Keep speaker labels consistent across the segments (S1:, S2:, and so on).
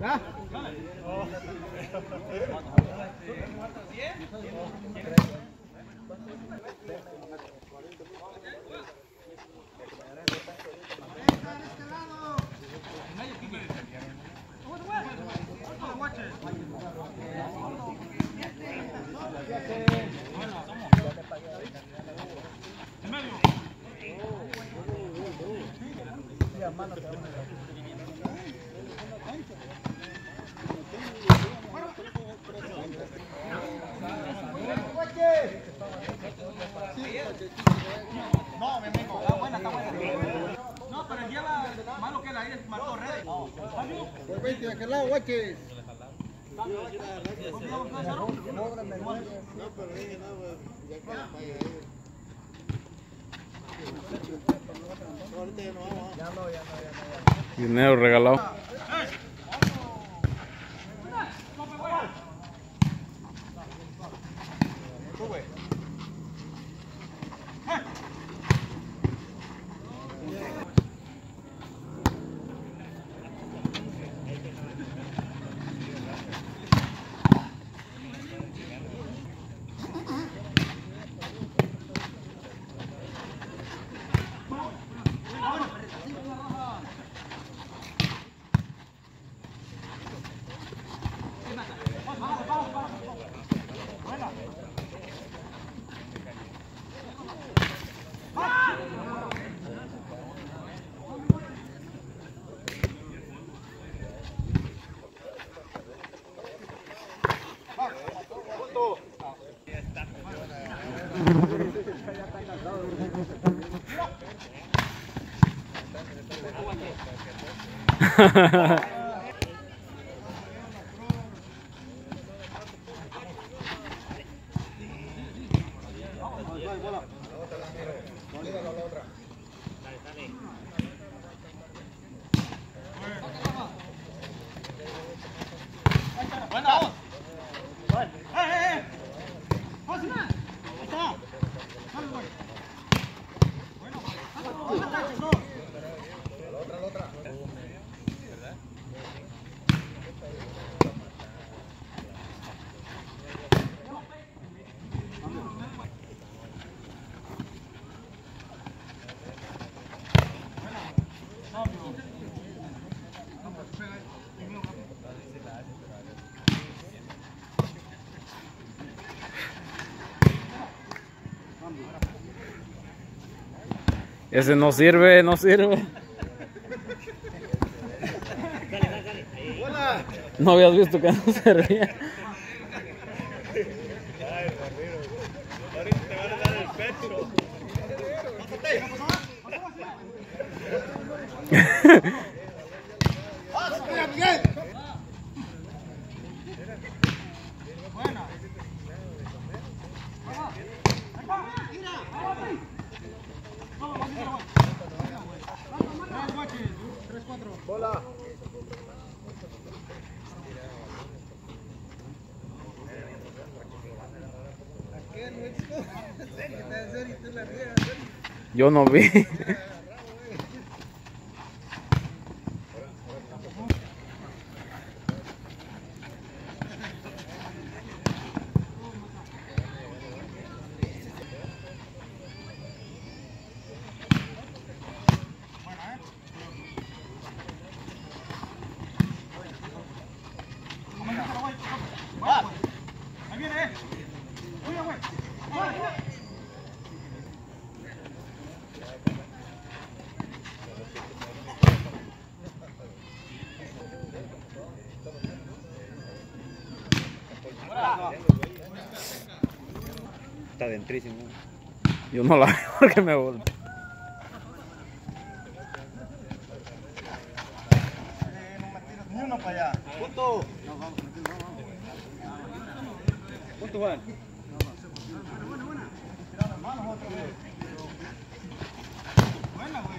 S1: ¿Ya?
S2: No. No, pero que la ahí marcó red.
S1: Por 20 de aquel lado, guaches.
S3: Dinero regalado.
S2: Buena. ¡Eh, eh, eh! ¡Fácil! Ahí está. Dale, güey. Bueno, pues. Dale, dos.
S3: Ese no sirve, no sirve. No habías visto que no servía.
S1: Bola.
S3: Yo no vi.
S2: Va. Ahí viene, eh. Cuida, güey. Güey, güey.
S4: Está dentrísimo.
S3: Yo no la veo porque me.
S2: Ni uno para allá.
S1: Punto.
S4: Punto Juan.
S2: Buena, güey.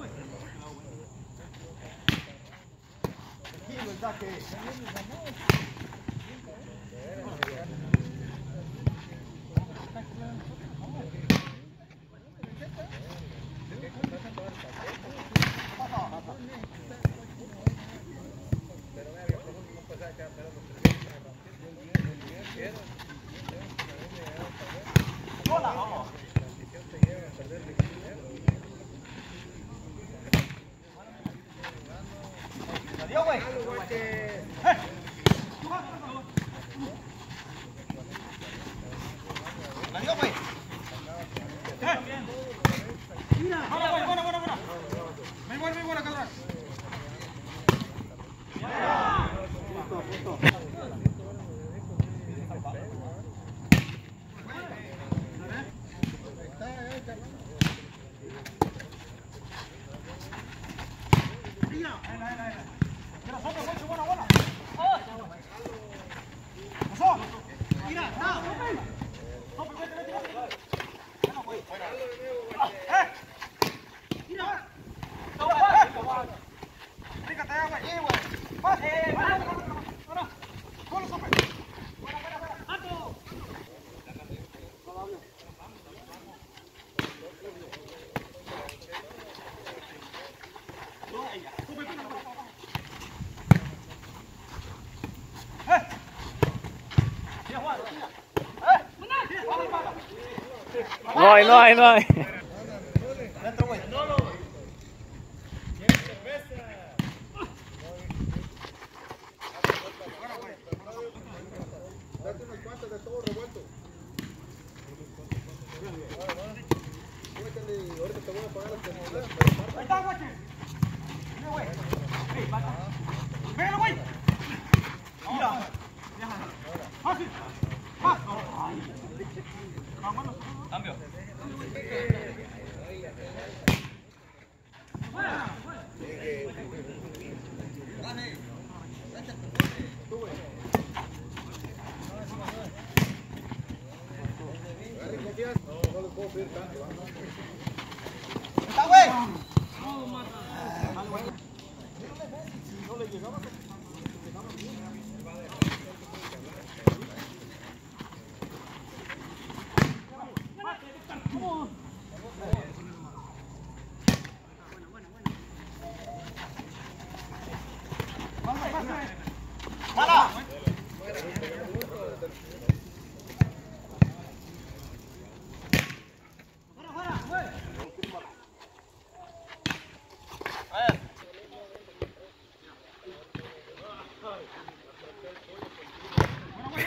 S2: Ahí อร่อ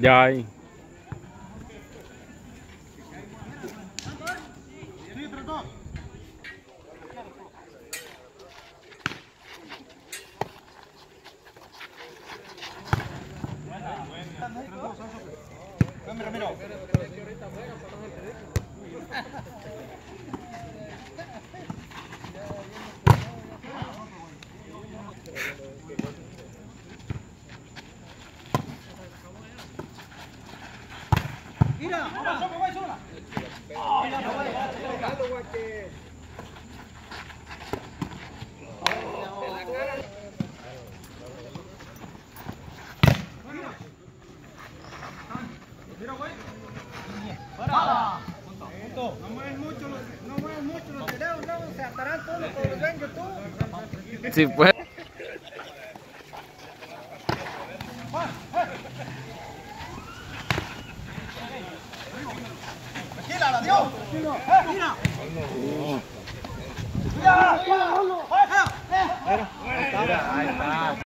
S2: Ya
S3: hay.
S1: No mueven mucho los, videos, no, se atarán todos los que ven YouTube.
S3: Sí, pues.